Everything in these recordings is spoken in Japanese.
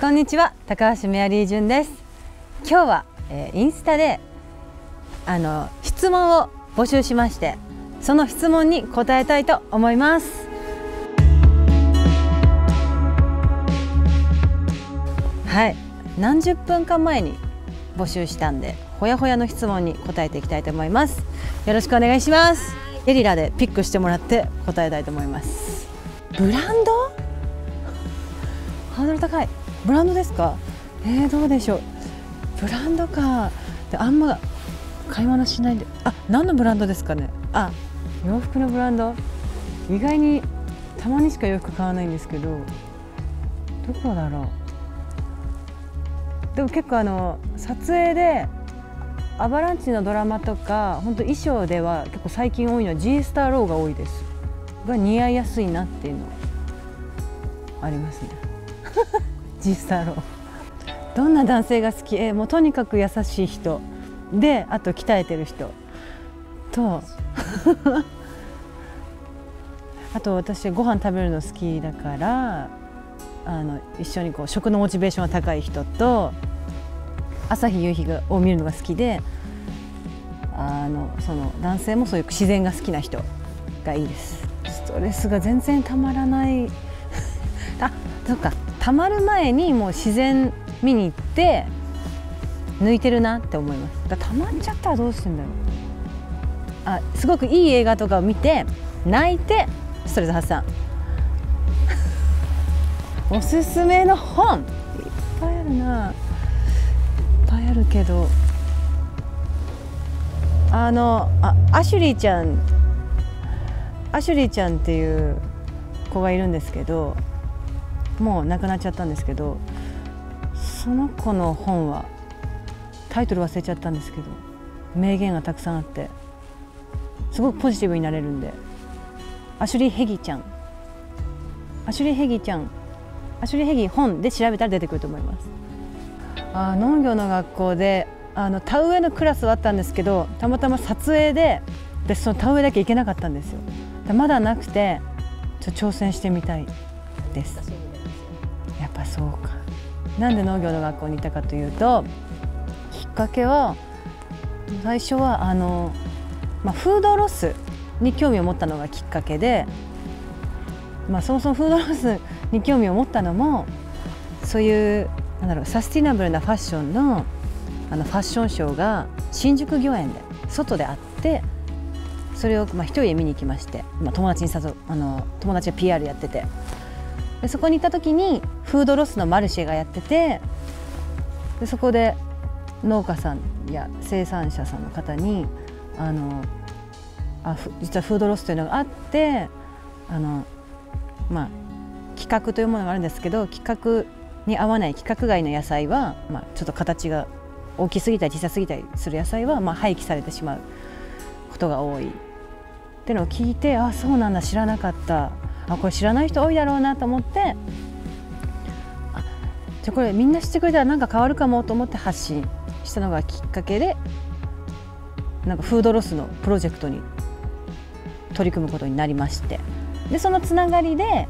こんにちは高橋メアリー純です。今日は、えー、インスタであの質問を募集しましてその質問に答えたいと思います。はい何十分間前に募集したんでほやほやの質問に答えていきたいと思います。よろしくお願いします。ゲリラでピックしてもらって答えたいと思います。ブランド？ハードル高いブランドですか？えー、どうでしょう。ブランドか。あんま買い物しないで。あ何のブランドですかね？あ洋服のブランド。意外にたまにしか洋服買わないんですけど。どこだろう。でも結構あの撮影でアバランチのドラマとか本当衣装では結構最近多いのは G スターローが多いです。が似合いやすいなっていうのはありますね。G スターローどんな男性が好き？えもうとにかく優しい人。であと鍛えてる人。と。あと私ご飯食べるの好きだからあの一緒にこう食のモチベーションが高い人と朝日夕日を見るのが好きであのその男性もそういう自然が好きな人がいいです。ストレスが全然たまらない。あそうか。たまる前にもう自然見に行って抜いてるなって思います。だたまっちゃったらどうするんだろう。あすごくいい映画とかを見て泣いてストレス発散。おすすめの本。いっぱいあるな。いっぱいあるけど。あのあアシュリーちゃん。アシュリーちゃんっていう子がいるんですけどもう亡くなっちゃったんですけどその子の本はタイトル忘れちゃったんですけど名言がたくさんあってすごくポジティブになれるんでアシュリー・ヘギちゃん。アシュリー・ヘギちゃん。アシュリー・ヘギ本で調べたら出てくると思います。あ農業の学校であの田植えのクラスはあったんですけどたまたま撮影ででその田植えだけ行けなかったんですよ。まだなくてちょ挑戦してみたいです。ぱそうか。なんで農業の学校にいたかというときっかけは最初はあの、まあ、フードロスに興味を持ったのがきっかけで、まあ、そもそもフードロスに興味を持ったのもそういうなんだろうサスティナブルなファッションのあのファッションショーが新宿御苑で外であってそれをま一人で見に行きまして、まあ、友達に誘うあの友達が PR やってて。でそこに行った時にフードロスのマルシェがやっててでそこで農家さんや生産者さんの方にあのあ実はフードロスというのがあってあの、まあ、規格というものがあるんですけど規格に合わない規格外の野菜は、まあ、ちょっと形が大きすぎたり小さすぎたりする野菜は、まあ、廃棄されてしまうことが多い。っていうのを聞いてあそうなんだ知らなかった。あこれ知らない人多いだろうなと思ってじゃこれみんな知ってくれたら何か変わるかもと思って発信したのがきっかけでなんかフードロスのプロジェクトに取り組むことになりましてでそのつながりで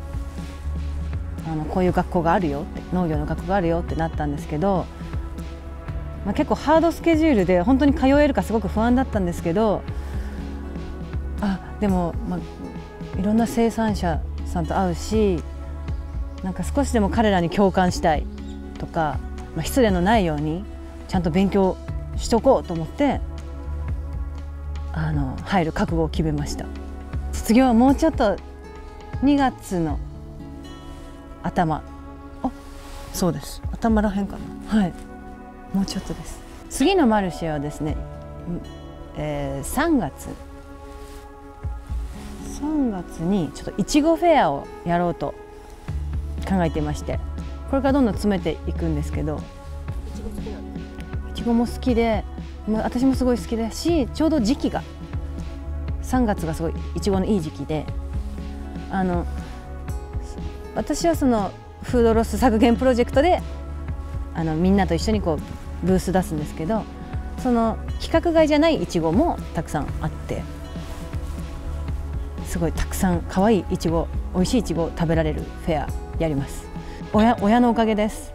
あのこういう学校があるよって農業の学校があるよってなったんですけど、まあ、結構ハードスケジュールで本当に通えるかすごく不安だったんですけどあでも、まあ、いろんな生産者さんと会うしなんか少しでも彼らに共感したいとか、まあ、失礼のないようにちゃんと勉強しとこうと思ってあの入る覚悟を決めました。卒業はもうちょっと2月の頭。あそうです。頭らへんかな。はい。もうちょっとです。次のマルシェはですね、えー、3月3月にちょっといちごフェアをやろうと考えていましてこれからどんどん詰めていくんですけどいちごも好きで私もすごい好きだしちょうど時期が3月がすごいいちごのいい時期であの私はそのフードロス削減プロジェクトであのみんなと一緒にこうブース出すんですけどその規格外じゃないいちごもたくさんあってすごいたくさん可愛いいちご美味しいいちごを食べられるフェアやります。親親のおかげです。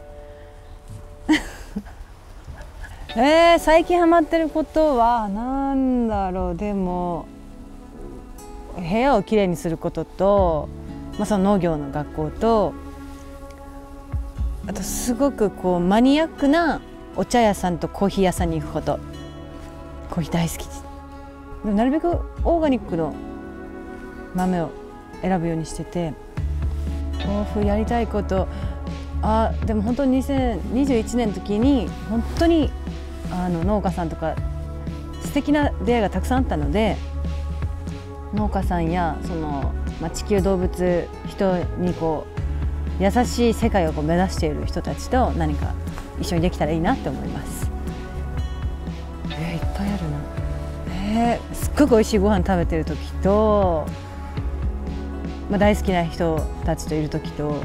えー、最近ハマってることは何だろう。でも部屋をきれいにすることと、まあ、その農業の学校とあとすごくこうマニアックなお茶屋さんとコーヒー屋さんに行くこと。コーヒー大好き。なるべくオーガニックの豆を選ぶようにしてて豆腐やりたいことあでも本当に2021年の時に本当にあの農家さんとか素敵な出会いがたくさんあったので農家さんやその、まあ、地球動物人にこう優しい世界をこう目指している人たちと何か一緒にできたらいいなって思います。えー、いっぱいあるな。えー、すっごく美味しいご飯食べてる時と、まあ、大好きな人たちといる時と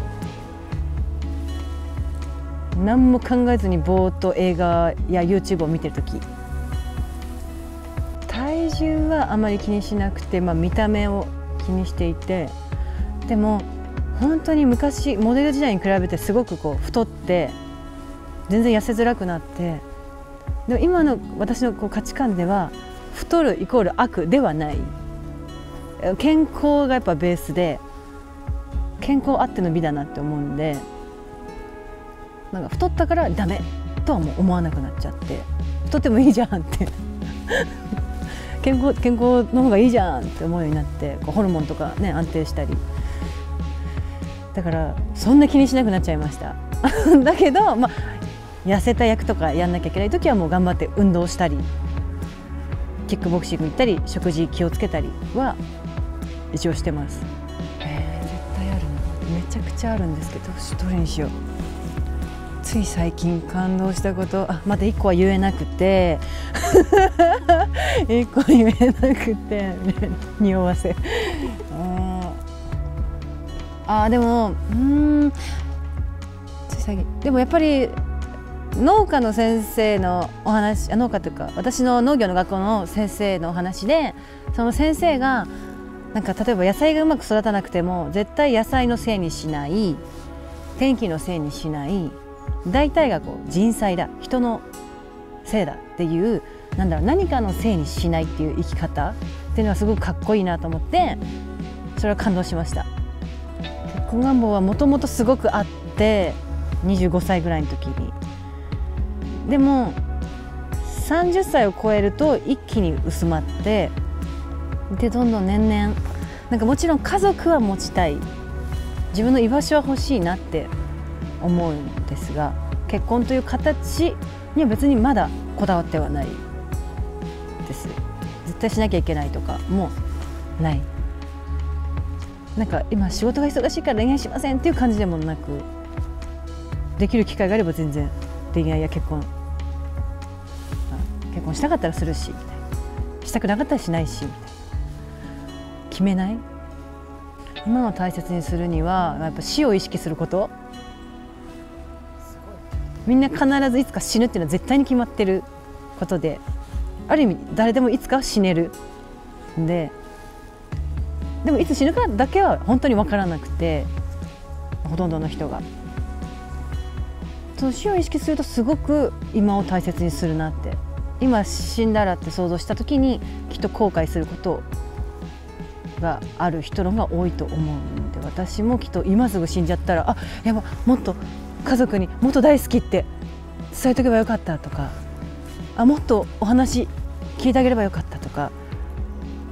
何も考えずにぼーっと映画や YouTube を見てる時。体重はあまり気にしなくて、まあ、見た目を気にしていてでも本当に昔モデル時代に比べてすごくこう太って全然痩せづらくなってでも今の私のこう価値観では太るイコール悪ではない。健康がやっぱベースで健康あっての美だなって思うんでなんか太ったからダメとはもう思わなくなっちゃって太ってもいいじゃんって。健康健康の方がいいじゃんって思うようになってこうホルモンとかね安定したり。だからそんな気にしなくなっちゃいました。だけどまあ痩せた役とかやんなきゃいけない時はもう頑張って運動したりキックボクシング行ったり食事気をつけたりは一応してます。えー、絶対あるな。めちゃくちゃあるんですけどどれにしよう。つい最近感動したこと。あまだ1個は言えなくて。1個言えなくて、匂わせ。ああでもうん。つい最近。でもやっぱり農家の先生のお話あ農家というか私の農業の学校の先生のお話でその先生がなんか例えば野菜がうまく育たなくても絶対野菜のせいにしない天気のせいにしない大体がこう人災だ人のせいだっていうなんだろう何かのせいにしないっていう生き方っていうのはすごくかっこいいなと思ってそれは感動しました。結婚願望はもともとすごくあって25歳ぐらいの時に。でも30歳を超えると一気に薄まってでどんどん年々なんかもちろん家族は持ちたい。自分の居場所は欲しいなって思うんですが結婚という形には別にまだこだわってはないです。絶対しなきゃいけないとかもない。なんか今仕事が忙しいから恋愛しませんっていう感じでもなくできる機会があれば全然恋愛や結婚結婚したかったらするししたくなかったらしないし決めない？今を大切にするにはやっぱ死を意識すること。みんな必ずいつか死ぬっていうのは絶対に決まってることである意味誰でもいつか死ねる。んででもいつ死ぬかだけは本当に分からなくてほとんどの人が。その死を意識するとすごく今を大切にするなって。今死んだらって想像した時にきっと後悔することがある人のが多いと思うんで私もきっと今すぐ死んじゃったらあやばもっと家族にもっと大好きって伝えとけばよかったとかあもっとお話聞いてあげればよかったとか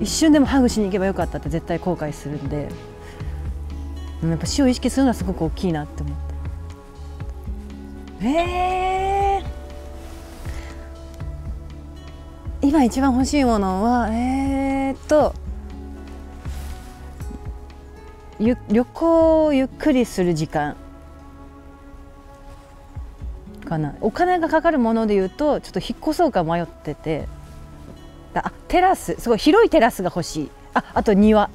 一瞬でもハグしに行けばよかったって絶対後悔するんでやっぱ死を意識するのはすごく大きいなって思ってえー、今一番欲しいものはえー、っと旅行をゆっくりする時間。かな。お金がかかるものでいうとちょっと引っ越そうか迷ってて。あテラス。すごい広いテラスが欲しい。ああと庭。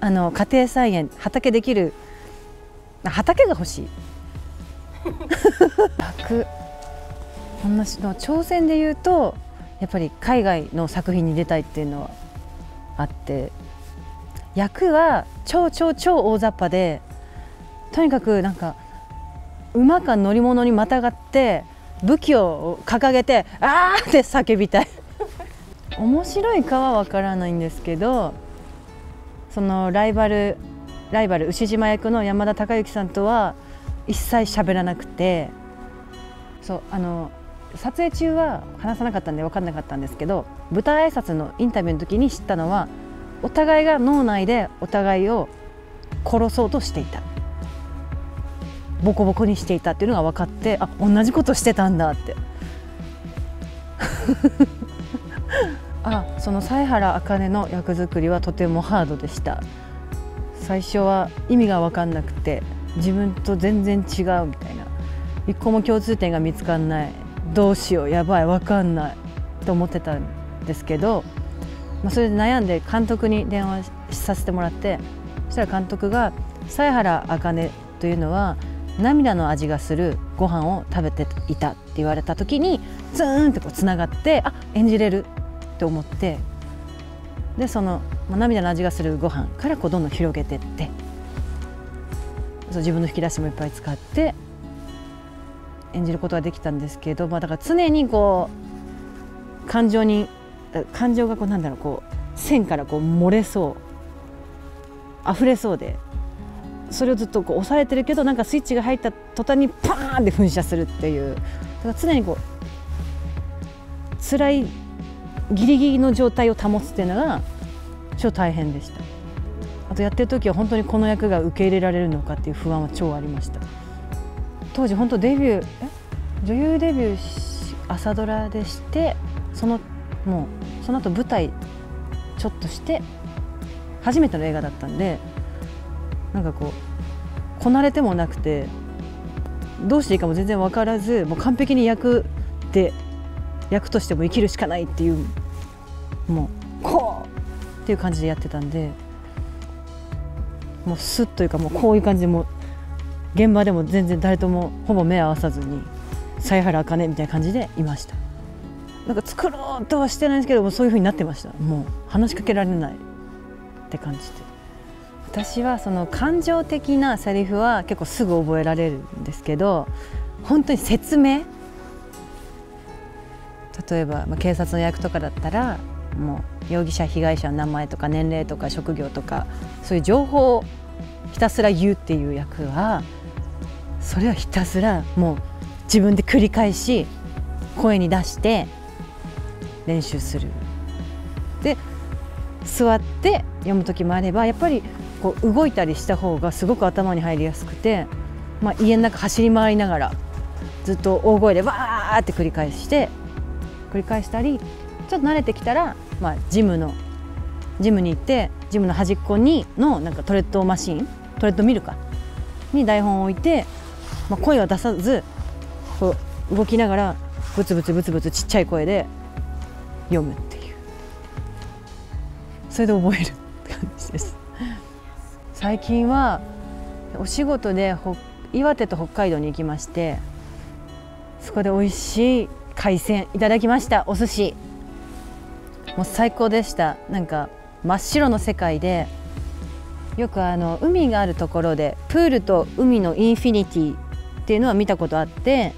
あの家庭菜園。畑できる。畑が欲しい。楽。こんな挑戦で言うとやっぱり海外の作品に出たいっていうのはあって役は超超超大雑把でとにかくなんか馬か乗り物にまたがって武器を掲げて「あー!」って叫びたい 面白いかはわからないんですけどそのライバルライバル牛島役の山田孝之さんとは一切喋らなくてそうあの撮影中は話さなかったんで分かんなかったんですけど舞台挨拶のインタビューの時に知ったのはお互いが脳内でお互いを殺そうとしていた。ボコボコにしていたっていうのが分かってあ同じことしてたんだって。あその犀原茜の役作りはとてもハードでした。最初は意味が分かんなくて自分と全然違うみたいな。一個も共通点が見つかんない。どうしようやばい分かんないと思ってたんですけど、まあ、それで悩んで監督に電話させてもらってそしたら監督が犀原茜というのは涙の味がするご飯を食べていたって言われた時にツーンってこうつながってあ演じれるって思ってでその、まあ、涙の味がするご飯からこうどんどん広げてってそう自分の引き出しもいっぱい使って演じることができたんですけど、まあ、だから常にこう感情に感情がこうなんだろうこう線からこう漏れそう溢れそうでそれをずっとこう押されてるけどなんかスイッチが入った途端にパーンって噴射するっていうだから常にこう辛いギリギリの状態を保つっていうのが超大変でしたあとやってる時は本当にこの役が受け入れられるのかっていう不安は超ありました当時本当デビュー女優デビュー朝ドラでしてそのもうその後舞台ちょっとして初めての映画だったんでなんかこうこなれてもなくてどうしていいかも全然分からずもう完璧に役で役としても生きるしかないっていうもうこうっていう感じでやってたんでもうスッというかもうこういう感じでもう現場でも全然誰ともほぼ目合わさずに犀原茜みたいな感じでいました。なんか作ろうとはしてないんですけどもそういう風になってました。もう話しかけられないって感じで。私はその感情的なセリフは結構すぐ覚えられるんですけど本当に説明。例えば、まあ、警察の役とかだったらもう容疑者被害者の名前とか年齢とか職業とかそういう情報をひたすら言うっていう役はそれをひたすらもう自分で繰り返し声に出して練習する。で座って読む時もあればやっぱりこう動いたりした方がすごく頭に入りやすくて、まあ、家の中走り回りながらずっと大声でわーって繰り返して繰り返したりちょっと慣れてきたら、まあ、ジムのジムに行ってジムの端っこにのなんかトレッドマシントレッドミルかに台本を置いて、まあ、声は出さずこう動きながらブツブツブツブツちっちゃい声で読むっていう。それで覚えるって感じです。最近はお仕事で岩手と北海道に行きましてそこで美味しい海鮮いただきました。お寿司。もう最高でした。なんか真っ白の世界でよくあの海があるところでプールと海のインフィニティっていうのは見たことあって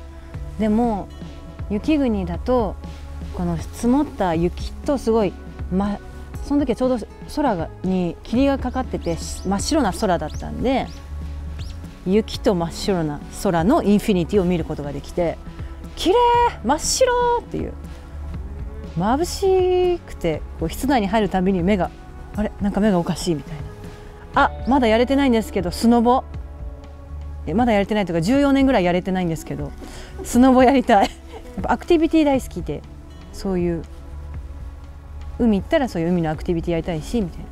でも雪国だとこの積もった雪とすごい、ま、その時はちょうど空がに霧がかかってて真っ白な空だったんで雪と真っ白な空のインフィニティを見ることができて綺麗真っ白っていう。眩しくてこう室内に入るたびに目があれなんか目がおかしいみたいな。あまだやれてないんですけどスノボ。えまだやれてないとか14年ぐらいやれてないんですけどスノボやりたい。やっぱアクティビティ大好きで。そういう海行ったらそういう海のアクティビティやりたいしみたいな。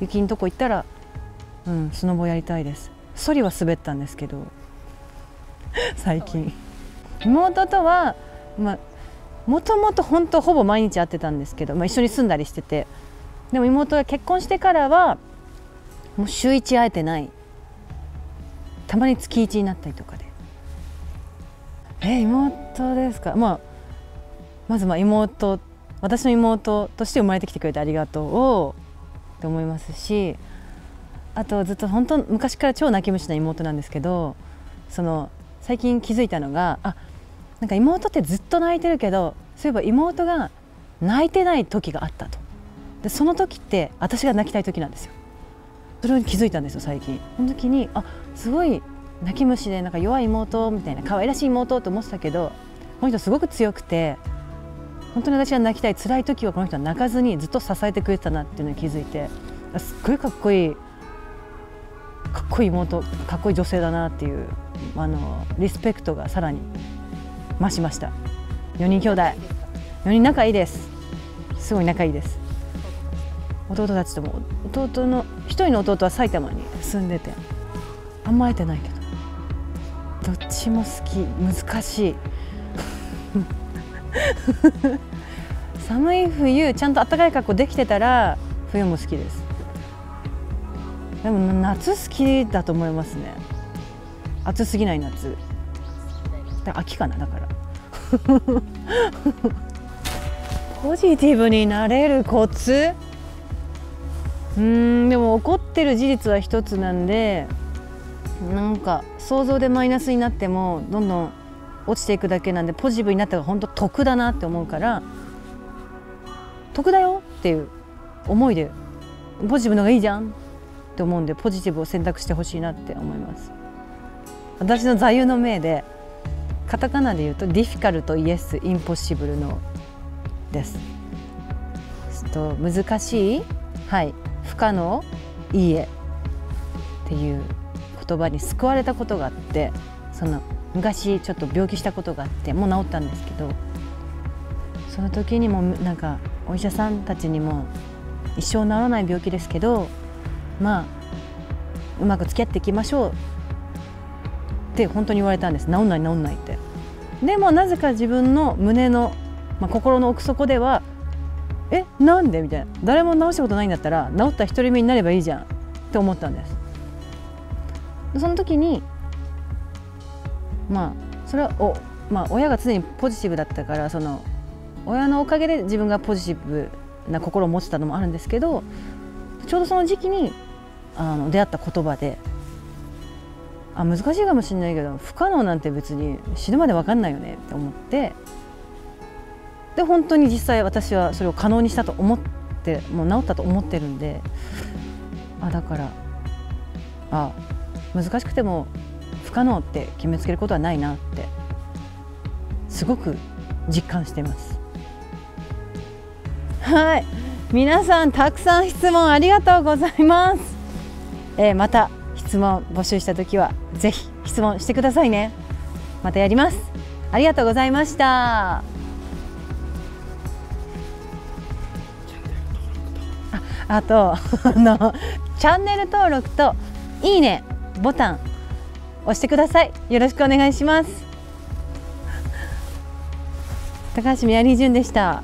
雪のとこ行ったらうんスノボやりたいです。ソリは滑ったんですけど。最近。妹とはまあもともと本当ほぼ毎日会ってたんですけど、まあ、一緒に住んだりしてて。でも妹が結婚してからはもう週1会えてない。たまに月1になったりとかで。え妹ですか？まあまずまあ妹私の妹として生まれてきてくれてありがとうをって思いますしあとずっと本当昔から超泣き虫な妹なんですけどその最近気づいたのがあなんか妹ってずっと泣いてるけどそういえば妹が泣いてない時があったと。でその時って私が泣きたい時なんですよ。それに気づいたんですよ最近。その時にあすごい泣き虫でなんか弱い妹みたいな可愛らしい妹と思ってたけどこの人すごく強くて本当に私が泣きたい辛い時はこの人は泣かずにずっと支えてくれてたなっていうのに気づいてすっごいかっこいいかっこいい妹かっこいい女性だなっていうあのリスペクトがさらに増しました。4人兄弟。4人仲いいです。すごい仲いいです。弟たちとも弟の1人の弟は埼玉に住んでてあんま会えてないけどどっちも好き。難しい。寒い冬ちゃんと暖かい格好できてたら冬も好きです。でも夏好きだと思いますね。暑すぎない夏。だか秋かなだから。ポジティブになれるコツ？うんでも怒ってる事実は一つなんでなんか想像でマイナスになってもどんどん落ちていくだけなんでポジティブになったら本当得だなって思うから得だよっていう思いでポジティブの方がいいじゃんって思うんでポジティブを選択してほしいなって思います。私の座右の銘でカタカナで言うとディフィカルトイエスインポッシブルのです。と難しいはい不可能いいえっていう言葉に救われたことがあってその昔ちょっと病気したことがあってもう治ったんですけどその時にもなんかお医者さんたちにも一生治らない病気ですけどまあうまく付き合っていきましょうって本当に言われたんです。治んない治んないって。でもなぜか自分の胸の、まあ、心の奥底ではえなんで？みたいな。誰も治したことないんだったら治った一人目になればいいじゃんって思ったんです。その時にまあそれはお、まあ、親が常にポジティブだったからその親のおかげで自分がポジティブな心を持ってたのもあるんですけどちょうどその時期にあの出会った言葉であ難しいかもしれないけど不可能なんて別に死ぬまで分かんないよねって思ってで本当に実際私はそれを可能にしたと思ってもう治ったと思ってるんであだからあ難しくても可能って決めつけることはないなってすごく実感しています。はい。皆さんたくさん質問ありがとうございます、えー、また質問募集した時はぜひ質問してくださいね。またやります。ありがとうございました。あと あのチャンネル登録といいねボタン押してください。よろしくお願いします。高橋みやりじゅんでした。